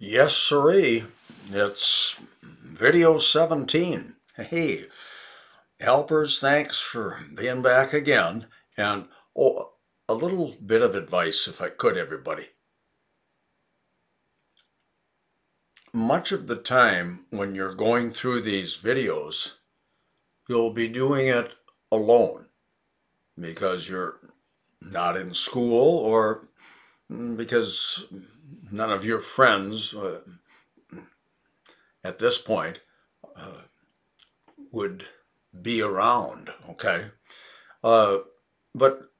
Yes, siree. It's video 17. Hey, helpers, thanks for being back again. And oh, a little bit of advice, if I could, everybody. Much of the time when you're going through these videos, you'll be doing it alone because you're not in school or because none of your friends uh, at this point uh, would be around, okay? Uh, but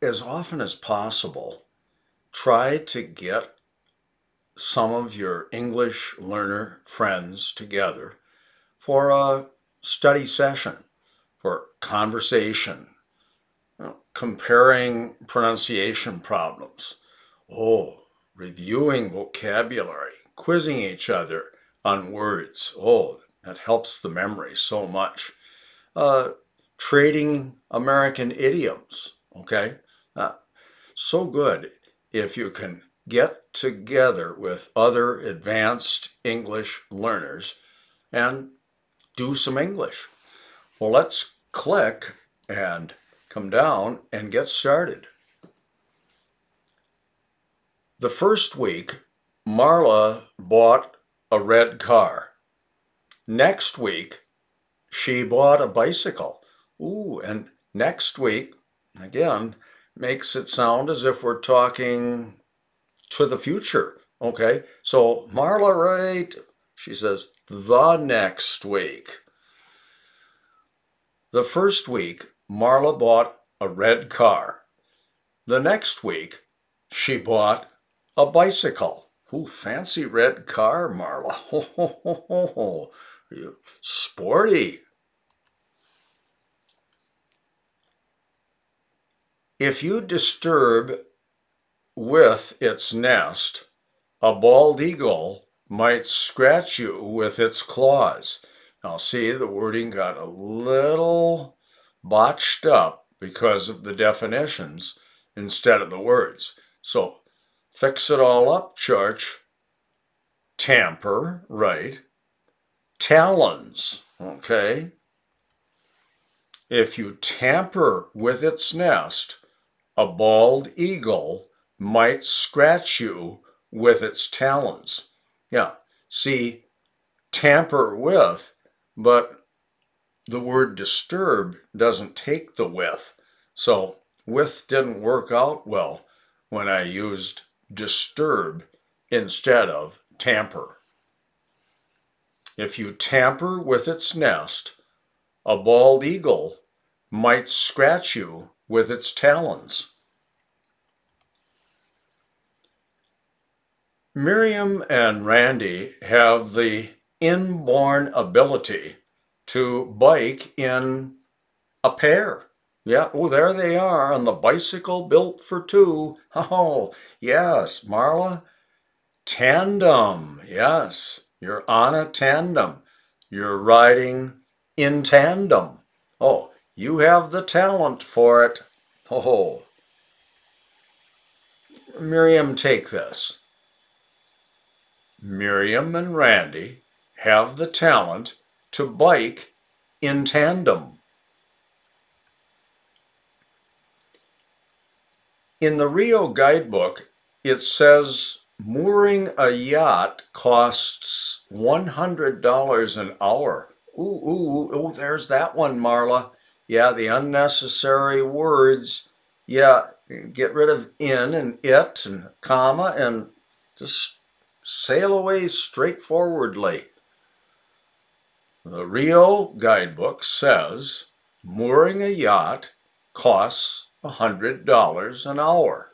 as often as possible, try to get some of your English learner friends together for a study session, for conversation, you know, comparing pronunciation problems. Oh, reviewing vocabulary, quizzing each other on words. Oh, that helps the memory so much. Uh, trading American idioms, okay? Uh, so good if you can get together with other advanced English learners and do some English. Well, let's click and come down and get started. The first week, Marla bought a red car. Next week, she bought a bicycle. Ooh, and next week, again, makes it sound as if we're talking to the future. Okay, so Marla, right? She says, the next week. The first week, Marla bought a red car. The next week, she bought a bicycle. Ooh, fancy red car, Marla. Ho, ho, ho, ho, ho. You sporty. If you disturb with its nest, a bald eagle might scratch you with its claws. Now, see, the wording got a little botched up because of the definitions instead of the words. So, fix it all up, church. Tamper, right. Talons, okay. If you tamper with its nest, a bald eagle might scratch you with its talons. Yeah, see, tamper with, but the word disturb doesn't take the with. So with didn't work out well when I used disturb instead of tamper. If you tamper with its nest, a bald eagle might scratch you with its talons. Miriam and Randy have the inborn ability to bike in a pair. Yeah, oh, there they are on the bicycle built for two. Oh, yes, Marla. Tandem, yes, you're on a tandem. You're riding in tandem. Oh, you have the talent for it. Oh, Miriam, take this. Miriam and Randy have the talent to bike in tandem. In the Rio guidebook, it says mooring a yacht costs $100 an hour. Ooh, ooh, ooh, there's that one, Marla. Yeah, the unnecessary words. Yeah, get rid of in and it and comma and just sail away straightforwardly. The Rio guidebook says mooring a yacht costs $100 an hour.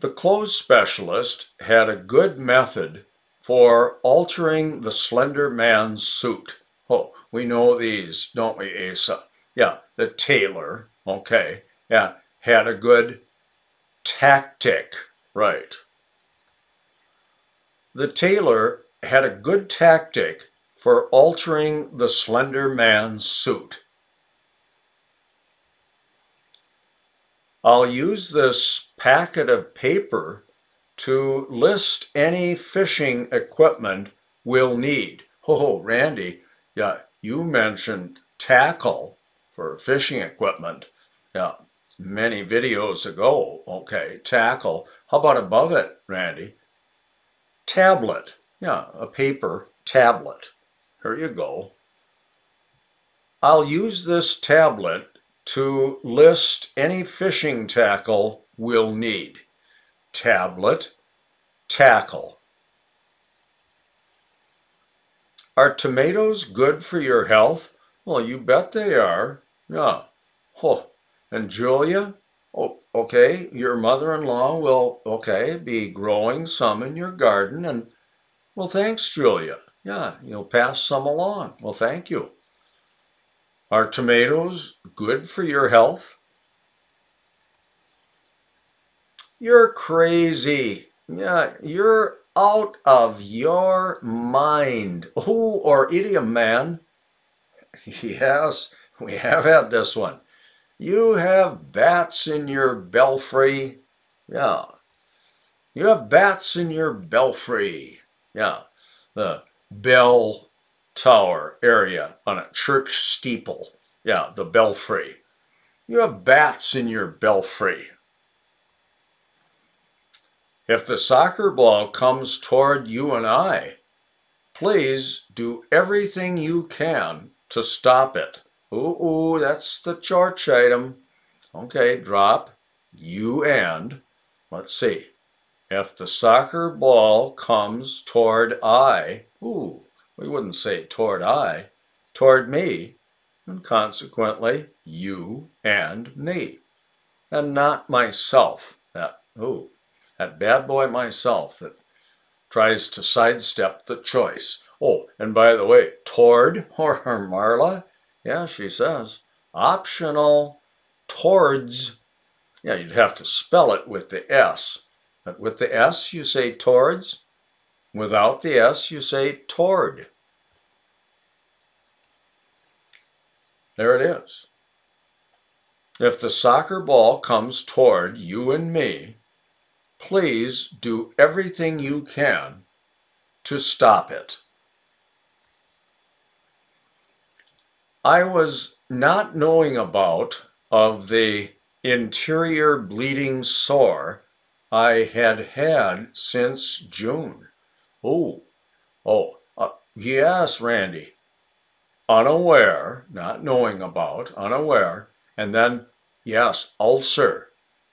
The clothes specialist had a good method for altering the slender man's suit. Oh, we know these, don't we, Asa? Yeah, the tailor, okay, yeah, had a good tactic, right. The tailor had a good tactic for altering the slender man's suit. I'll use this packet of paper to list any fishing equipment we'll need. Oh, Randy, yeah, you mentioned tackle for fishing equipment. Yeah, many videos ago. Okay, tackle. How about above it, Randy? Tablet. Yeah, a paper tablet. Here you go. I'll use this tablet to list any fishing tackle we'll need. Tablet, tackle. Are tomatoes good for your health? Well, you bet they are. Yeah. Oh, and Julia? Oh, okay, your mother-in-law will, okay, be growing some in your garden and, well, thanks, Julia. Yeah, you'll pass some along. Well, thank you. Are tomatoes good for your health? You're crazy. Yeah, you're out of your mind. Oh, or idiom man. Yes, we have had this one. You have bats in your belfry. Yeah. You have bats in your belfry. Yeah. The bell tower area on a church steeple. Yeah, the belfry. You have bats in your belfry. If the soccer ball comes toward you and I, please do everything you can to stop it. Ooh, ooh, that's the church item. Okay, drop you and, let's see, if the soccer ball comes toward I, ooh, we wouldn't say toward I, toward me, and consequently you and me, and not myself. That, ooh, that bad boy myself that tries to sidestep the choice. Oh, and by the way, toward or Marla, yeah, she says, optional towards. Yeah, you'd have to spell it with the S. But with the S, you say towards. Without the S, you say toward. There it is. If the soccer ball comes toward you and me, please do everything you can to stop it. I was not knowing about of the interior bleeding sore I had had since June. Oh, oh, uh, yes, Randy. Unaware, not knowing about, unaware, and then, yes, ulcer,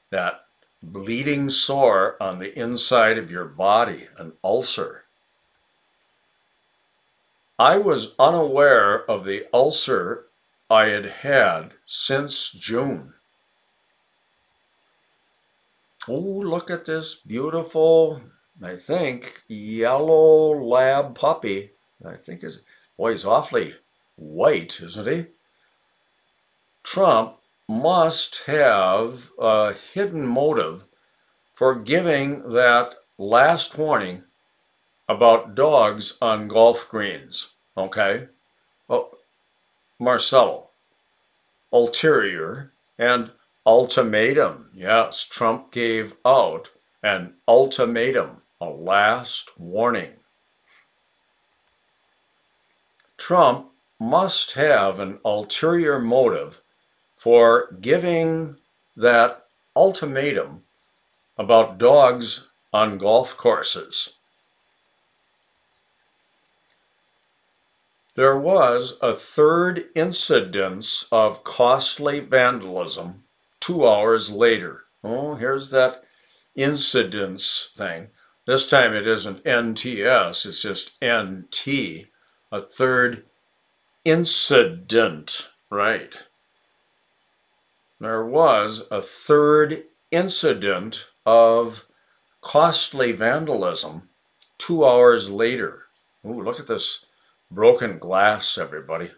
that bleeding sore on the inside of your body, an ulcer. I was unaware of the ulcer I had had since June. Oh, look at this beautiful, I think, yellow lab puppy. I think is, boy, he's awfully white, isn't he? Trump must have a hidden motive for giving that last warning about dogs on golf greens. Okay? Oh. Ulterior and ultimatum. Yes, Trump gave out an ultimatum, a last warning. Trump must have an ulterior motive for giving that ultimatum about dogs on golf courses. There was a third incidence of costly vandalism two hours later. Oh, here's that incidence thing. This time it isn't NTS, it's just NT, a third incident, right? There was a third incident of costly vandalism two hours later. Ooh, look at this broken glass, everybody.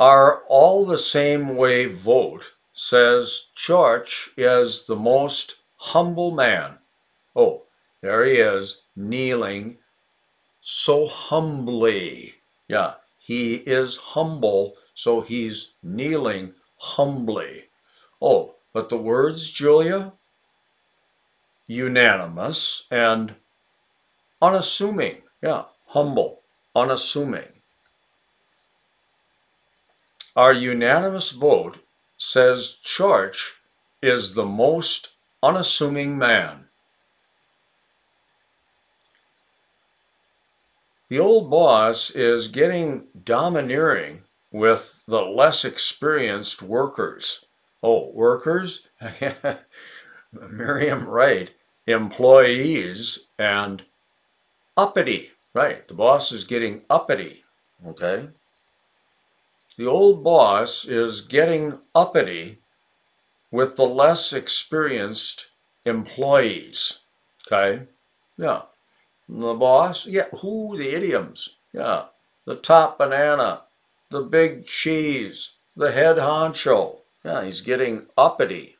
Our all the same way vote says Church is the most humble man. Oh, there he is, kneeling so humbly. Yeah, he is humble, so he's kneeling humbly. Oh, but the words, Julia? Unanimous and unassuming. Yeah, humble, unassuming. Our unanimous vote says Church is the most unassuming man. The old boss is getting domineering with the less experienced workers. Oh, workers? Miriam Wright, employees and uppity. Right, the boss is getting uppity. Okay? The old boss is getting uppity with the less experienced employees. Okay? Yeah. The boss, yeah, who? The idioms. Yeah. The top banana, the big cheese, the head honcho. Yeah, he's getting uppity.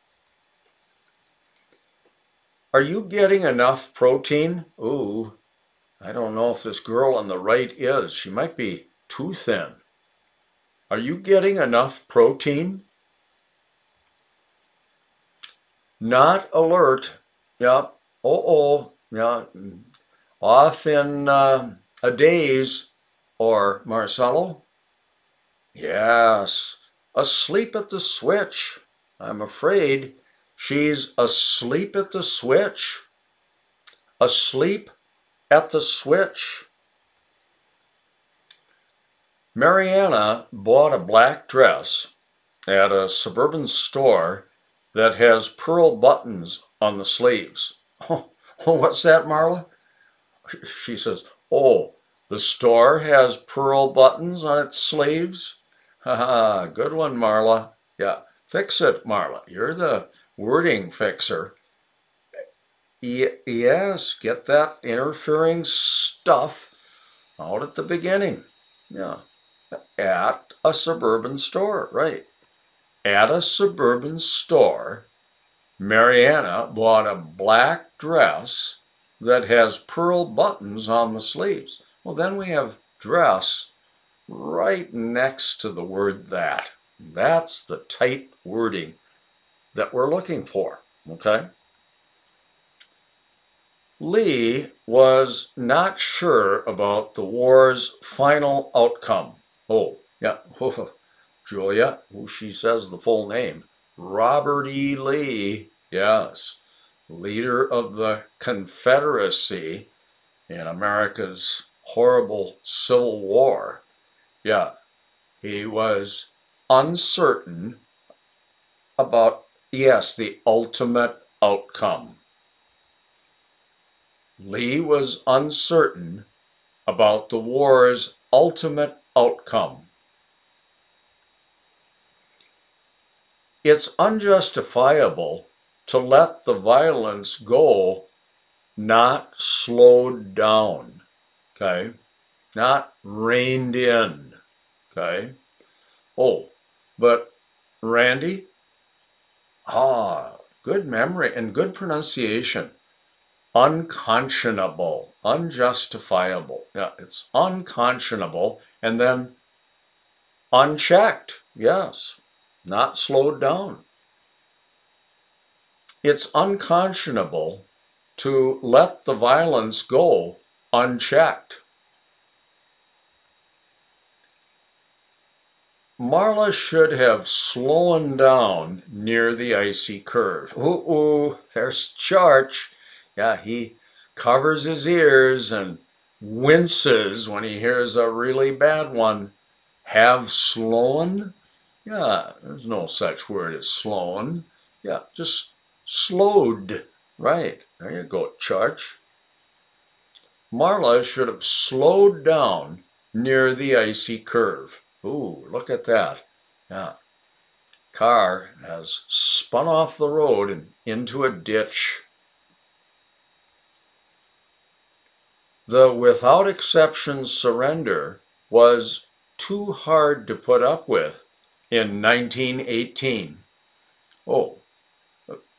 Are you getting enough protein? Ooh, I don't know if this girl on the right is. She might be too thin. Are you getting enough protein? Not alert. Yep. Oh, oh. Yeah. Off in uh, a daze. Or Marcelo? Yes. Asleep at the switch. I'm afraid she's asleep at the switch. Asleep at the switch. Mariana bought a black dress at a suburban store that has pearl buttons on the sleeves. Oh, what's that, Marla? She says, Oh, the store has pearl buttons on its sleeves? Ha good one, Marla. Yeah, fix it, Marla. You're the wording fixer. Y- yes, get that interfering stuff out at the beginning. Yeah, at a suburban store, right. At a suburban store, Mariana bought a black dress that has pearl buttons on the sleeves. Well, then we have dress right next to the word that. That's the tight wording that we're looking for, okay? Lee was not sure about the war's final outcome. Oh, yeah, Julia, who she says the full name, Robert E. Lee, yes, leader of the Confederacy in America's horrible Civil War. Yeah, he was uncertain about, yes, the ultimate outcome. Lee was uncertain about the war's ultimate outcome. It's unjustifiable to let the violence go not slowed down, okay? Not reined in, okay? Oh, but Randy, ah, good memory and good pronunciation. Unconscionable, unjustifiable. Yeah, it's unconscionable and then unchecked. Yes, not slowed down. It's unconscionable to let the violence go unchecked. Marla should have slowed down near the icy curve. Ooh, ooh, there's Church. Yeah, he covers his ears and winces when he hears a really bad one. Have slown? Yeah, there's no such word as slown. Yeah, just slowed. Right, there you go, Church. Marla should have slowed down near the icy curve. Ooh, look at that. Yeah. Car has spun off the road and into a ditch. The without exception surrender was too hard to put up with in 1918. Oh,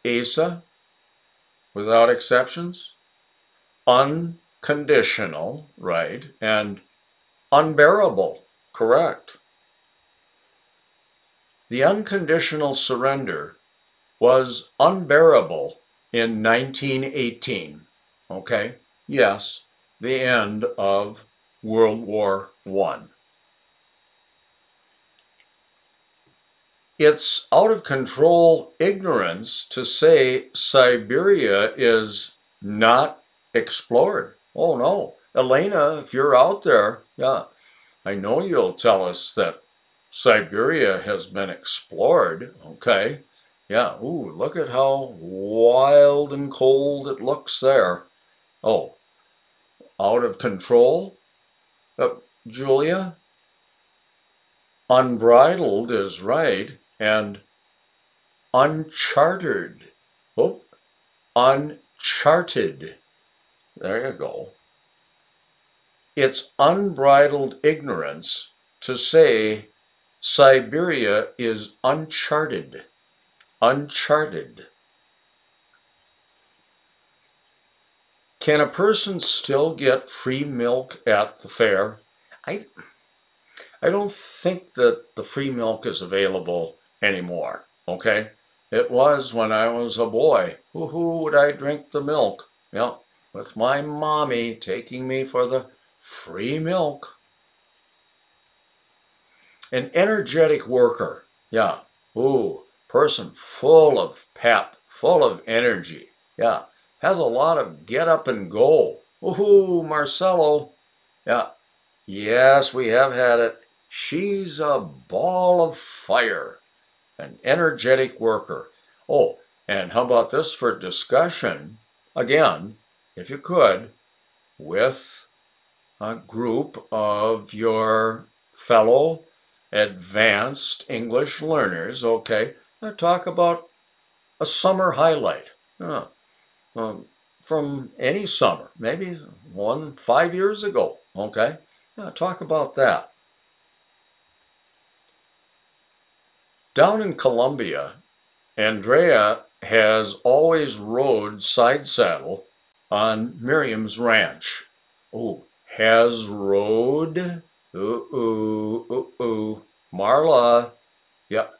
Asa, without exceptions, unconditional, right, and unbearable. Correct. the unconditional surrender was unbearable in 1918. Okay? Yes, the end of World War I. It's out of control ignorance to say Siberia is not explored. Oh no. Elena, if you're out there, yeah, I know you'll tell us that Siberia has been explored, okay? Yeah, ooh, look at how wild and cold it looks there. Oh, out of control? Uh, Julia? Unbridled is right, and unchartered. Oh, uncharted. There you go. It's unbridled ignorance to say Siberia is uncharted. Uncharted. Can a person still get free milk at the fair? I, I don't think that the free milk is available anymore, okay? It was when I was a boy. Who, would I drink the milk? Yep, with my mommy taking me for the free milk. An energetic worker. Yeah. Ooh, person full of pep, full of energy. Yeah. Has a lot of get up and go. Ooh, Marcelo. Yeah. Yes, we have had it. She's a ball of fire. An energetic worker. Oh, and how about this for discussion? Again, if you could, with a group of your fellow advanced English learners, okay, talk about a summer highlight uh, um, from any summer, maybe one five years ago, okay? Uh, talk about that. Down in Colombia, Andrea has always rode side saddle on Miriam's ranch. Oh, has rode. Ooh, ooh, ooh, ooh. Marla. Yep,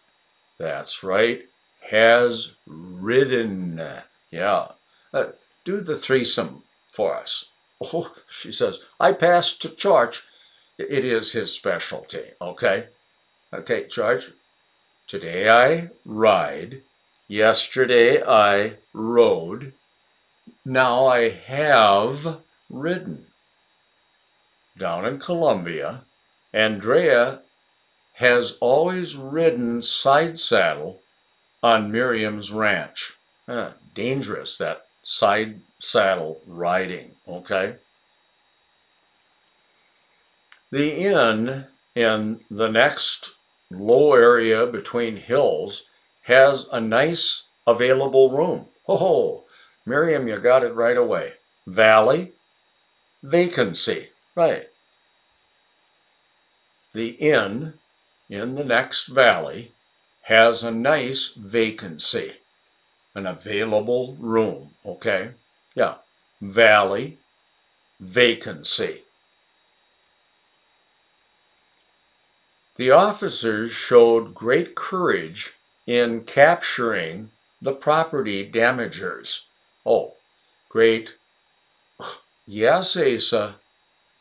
that's right. Has ridden. Yeah. Uh, do the threesome for us. Oh, she says, I passed to George. It is his specialty, okay? Okay, George, today I ride. Yesterday I rode. Now I have ridden down in Colombia, Andrea has always ridden side saddle on Miriam's ranch. Dangerous, that side saddle riding, okay? The inn in the next low area between hills has a nice available room. Ho ho, Miriam, you got it right away. Valley, vacancy. Right. The inn in the next valley has a nice vacancy, an available room, okay? Yeah, valley, vacancy. The officers showed great courage in capturing the property damagers. Oh, great. Yes, Asa,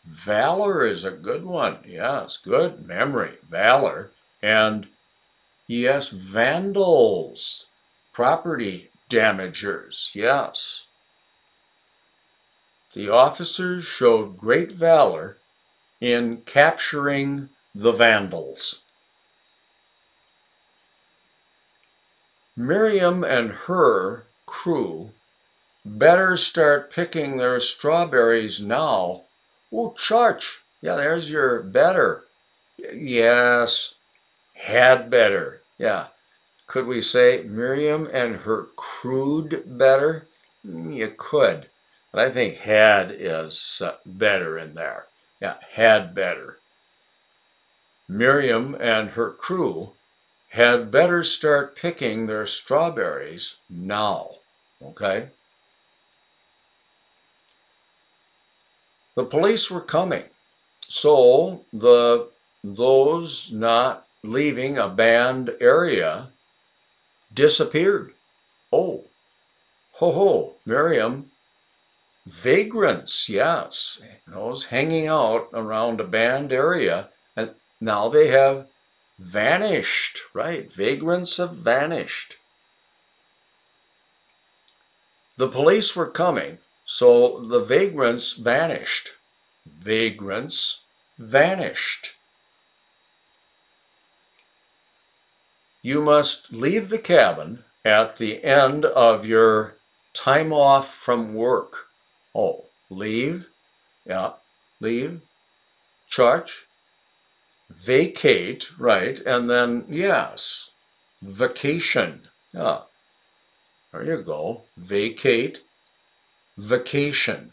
Valor is a good one. Yes, good memory. Valor. And yes, vandals, property damagers. Yes. The officers showed great valor in capturing the vandals. Miriam and her crew better start picking their strawberries now Oh, church. Yeah, there's your better. Yes, had better. Yeah. Could we say Miriam and her crude better? You could. But I think had is uh, better in there. Yeah, had better. Miriam and her crew had better start picking their strawberries now. Okay? The police were coming. So the those not leaving a banned area disappeared. Oh, ho ho, Miriam. Vagrants, yes, those hanging out around a banned area, and now they have vanished, right? Vagrants have vanished. The police were coming, so the vagrants vanished. Vagrants vanished. You must leave the cabin at the end of your time off from work. Oh, leave, yeah, leave, church, vacate, right, and then, yes, vacation, yeah. There you go. Vacate, vacation.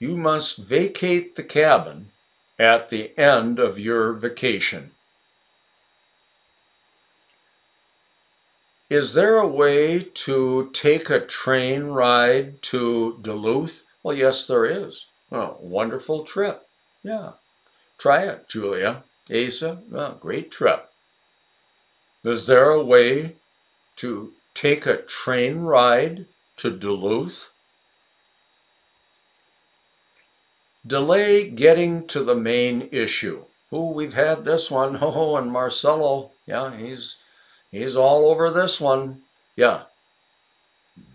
You must vacate the cabin at the end of your vacation. Is there a way to take a train ride to Duluth? Well, yes, there is. Oh, wonderful trip. Yeah. Try it, Julia. Asa, oh, great trip. Is there a way to take a train ride to Duluth? Delay getting to the main issue. Oh, we've had this one. Oh, and Marcelo, yeah, he's he's all over this one. Yeah.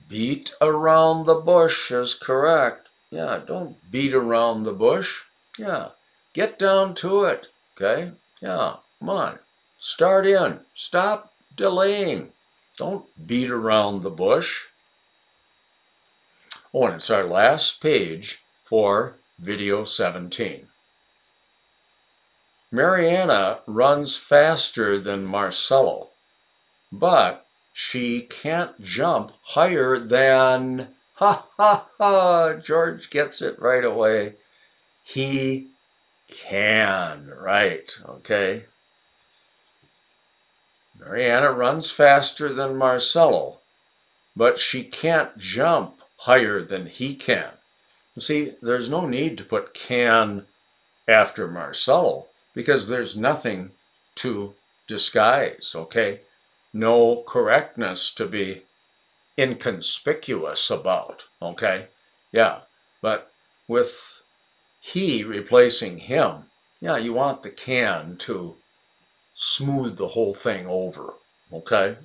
Beat around the bush is correct. Yeah, don't beat around the bush. Yeah. Get down to it. Okay? Yeah. Come on. Start in. Stop delaying. Don't beat around the bush. Oh, and it's our last page for video 17. Mariana runs faster than Marcelo, but she can't jump higher than, ha ha ha, George gets it right away. He can, right, okay. Mariana runs faster than Marcelo, but she can't jump higher than he can. You see, there's no need to put can after Marcelo because there's nothing to disguise, okay? No correctness to be inconspicuous about, okay? Yeah, but with he replacing him, yeah, you want the can to smooth the whole thing over, okay?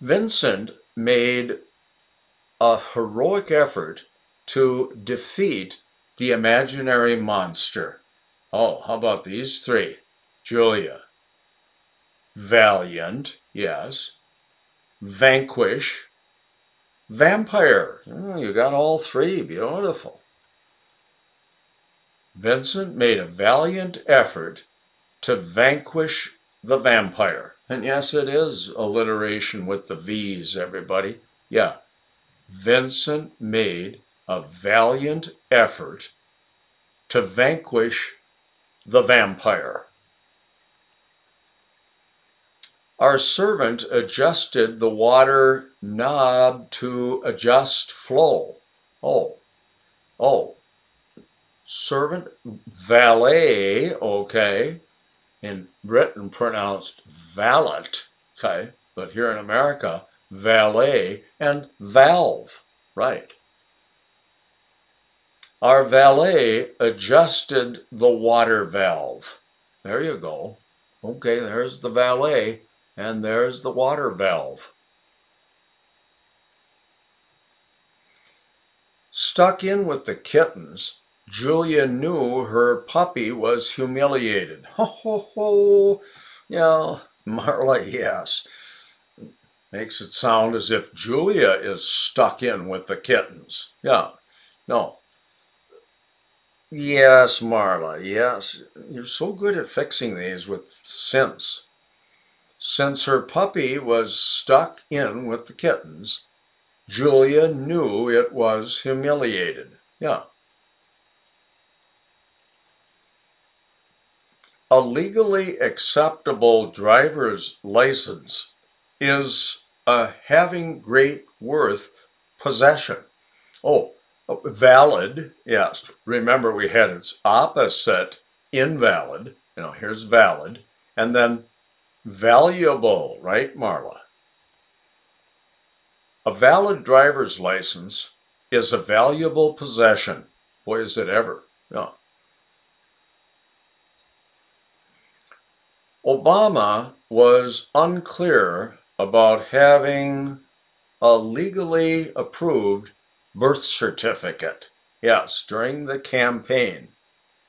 Vincent made a heroic effort to defeat the imaginary monster. Oh, how about these three? Julia. Valiant, yes. Vanquish. Vampire. Oh, you got all three. Beautiful. Vincent made a valiant effort to vanquish the vampire. And yes, it is alliteration with the V's, everybody. Yeah. Vincent made a valiant effort to vanquish the vampire. Our servant adjusted the water knob to adjust flow. Oh, oh, servant, valet, okay, in Britain pronounced valet, okay, but here in America, valet and valve, right. Our valet adjusted the water valve. There you go. Okay, there's the valet and there's the water valve. Stuck in with the kittens, Julia knew her puppy was humiliated. Ho, ho, ho. Yeah, Marla, yes. Makes it sound as if Julia is stuck in with the kittens. Yeah, no. Yes, Marla, yes. You're so good at fixing these with since. Since her puppy was stuck in with the kittens, Julia knew it was humiliated. Yeah. A legally acceptable driver's license is a having great worth possession. Oh, uh, valid, yes. Remember, we had its opposite invalid. You know, here's valid. And then valuable, right, Marla? A valid driver's license is a valuable possession. Boy, is it ever. Yeah. Obama was unclear about having a legally approved birth certificate. Yes, during the campaign.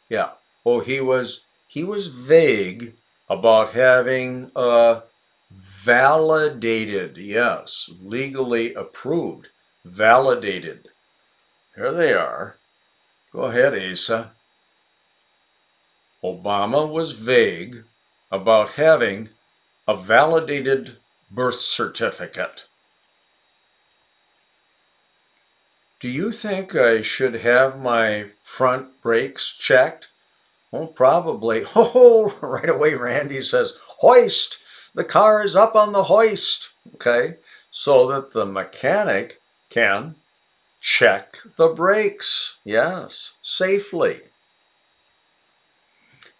Yeah. Oh, he was he was vague about having a validated, yes, legally approved, validated. Here they are. Go ahead, Asa. Obama was vague about having a validated birth certificate. Do you think I should have my front brakes checked? Well, probably. Oh, right away, Randy says, hoist! The car is up on the hoist. Okay, so that the mechanic can check the brakes. Yes, safely.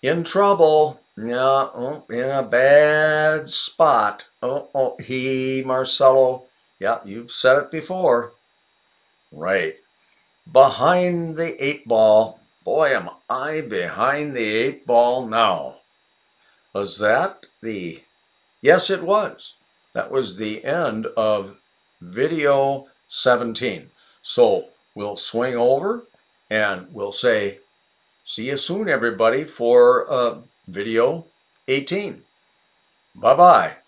In trouble. Yeah, oh, in a bad spot. Oh, oh, he, Marcelo. Yeah, you've said it before. Right. Behind the eight ball. Boy, am I behind the eight ball now. Was that the. Yes, it was. That was the end of video 17. So we'll swing over and we'll say, see you soon, everybody, for uh, video 18. Bye bye.